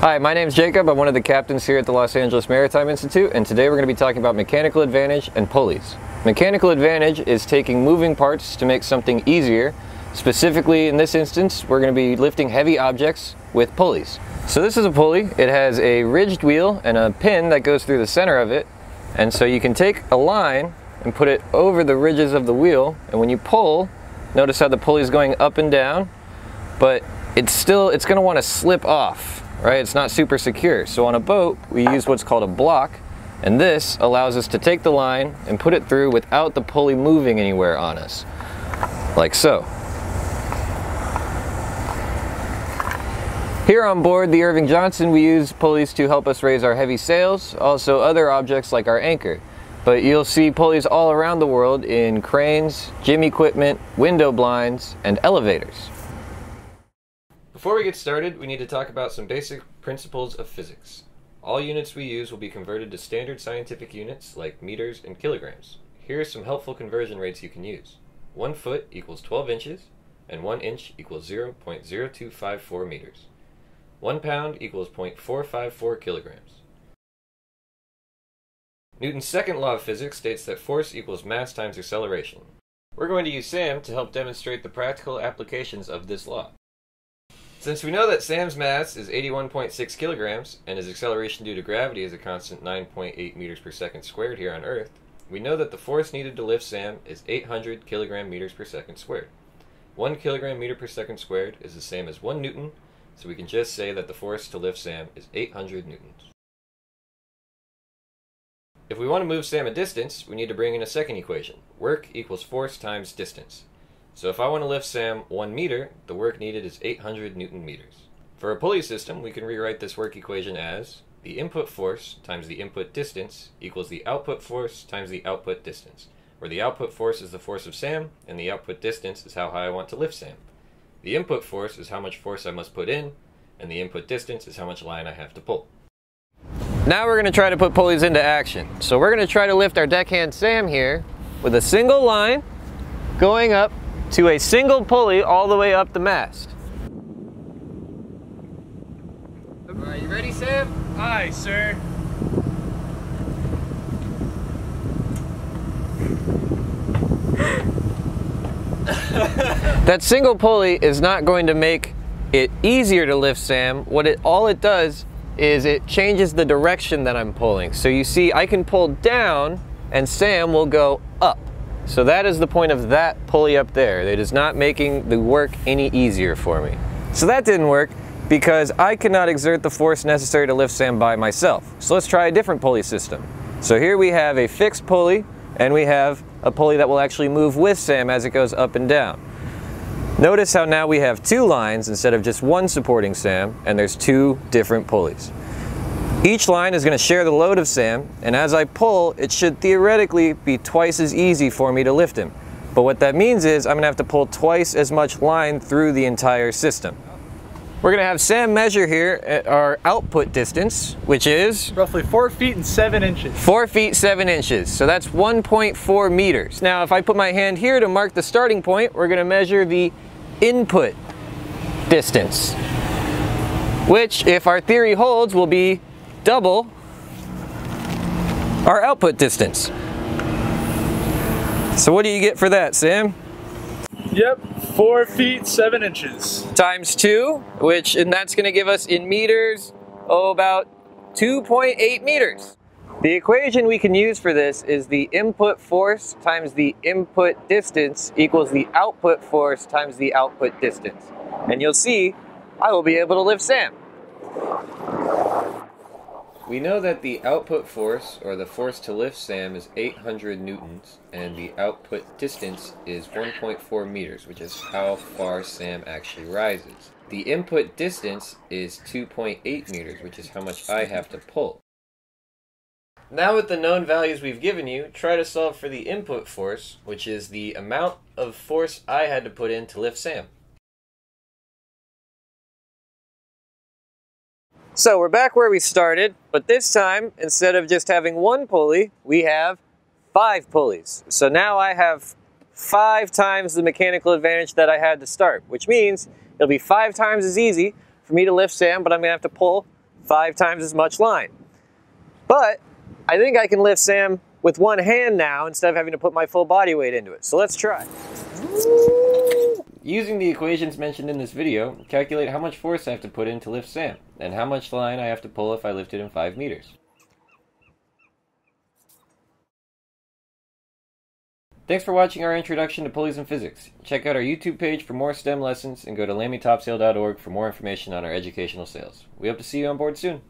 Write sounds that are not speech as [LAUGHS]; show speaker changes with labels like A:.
A: Hi, my name is Jacob. I'm one of the captains here at the Los Angeles Maritime Institute, and today we're going to be talking about mechanical advantage and pulleys. Mechanical advantage is taking moving parts to make something easier. Specifically, in this instance, we're going to be lifting heavy objects with pulleys. So this is a pulley. It has a ridged wheel and a pin that goes through the center of it. And so you can take a line and put it over the ridges of the wheel, and when you pull, notice how the pulley is going up and down, but it's still, it's going to want to slip off right? It's not super secure. So on a boat, we use what's called a block, and this allows us to take the line and put it through without the pulley moving anywhere on us, like so. Here on board the Irving Johnson, we use pulleys to help us raise our heavy sails, also other objects like our anchor. But you'll see pulleys all around the world in cranes, gym equipment, window blinds, and elevators. Before we get started, we need to talk about some basic principles of physics. All units we use will be converted to standard scientific units like meters and kilograms. Here are some helpful conversion rates you can use. 1 foot equals 12 inches, and 1 inch equals 0.0254 meters. 1 pound equals 0.454 kilograms. Newton's second law of physics states that force equals mass times acceleration. We're going to use SAM to help demonstrate the practical applications of this law. Since we know that Sam's mass is 81.6 kilograms, and his acceleration due to gravity is a constant 9.8 meters per second squared here on Earth, we know that the force needed to lift Sam is 800 kilogram meters per second squared. 1 kilogram meter per second squared is the same as 1 newton, so we can just say that the force to lift Sam is 800 newtons. If we want to move Sam a distance, we need to bring in a second equation. Work equals force times distance. So if I want to lift Sam 1 meter, the work needed is 800 newton meters. For a pulley system, we can rewrite this work equation as the input force times the input distance equals the output force times the output distance, where the output force is the force of Sam, and the output distance is how high I want to lift Sam. The input force is how much force I must put in, and the input distance is how much line I have to pull. Now we're going to try to put pulleys into action. So we're going to try to lift our deckhand Sam here with a single line going up to a single pulley all the way up the mast. Are you ready, Sam?
B: Aye, sir. [LAUGHS]
A: that single pulley is not going to make it easier to lift Sam. What it all it does is it changes the direction that I'm pulling. So you see I can pull down and Sam will go up. So that is the point of that pulley up there. It is not making the work any easier for me. So that didn't work because I cannot exert the force necessary to lift Sam by myself. So let's try a different pulley system. So here we have a fixed pulley and we have a pulley that will actually move with Sam as it goes up and down. Notice how now we have two lines instead of just one supporting Sam and there's two different pulleys. Each line is going to share the load of Sam, and as I pull, it should theoretically be twice as easy for me to lift him. But what that means is I'm going to have to pull twice as much line through the entire system. We're going to have Sam measure here at our output distance, which is?
B: Roughly 4 feet and 7 inches.
A: 4 feet 7 inches, so that's 1.4 meters. Now if I put my hand here to mark the starting point, we're going to measure the input distance, which if our theory holds will be double our output distance. So what do you get for that, Sam?
B: Yep, four feet, seven inches.
A: Times two, which, and that's gonna give us in meters, oh, about 2.8 meters. The equation we can use for this is the input force times the input distance equals the output force times the output distance. And you'll see, I will be able to lift Sam. We know that the output force, or the force to lift Sam, is 800 newtons, and the output distance is 1.4 meters, which is how far Sam actually rises. The input distance is 2.8 meters, which is how much I have to pull. Now with the known values we've given you, try to solve for the input force, which is the amount of force I had to put in to lift Sam. So we're back where we started, but this time, instead of just having one pulley, we have five pulleys. So now I have five times the mechanical advantage that I had to start, which means it'll be five times as easy for me to lift Sam, but I'm gonna have to pull five times as much line. But I think I can lift Sam with one hand now instead of having to put my full body weight into it. So let's try. Using the equations mentioned in this video, calculate how much force I have to put in to lift Sam, and how much line I have to pull if I lift it in 5 meters. Thanks for watching our introduction to pulleys and physics. Check out our YouTube page for more STEM lessons and go to lamitopsail.org for more information on our educational sails. We hope to see you on board soon.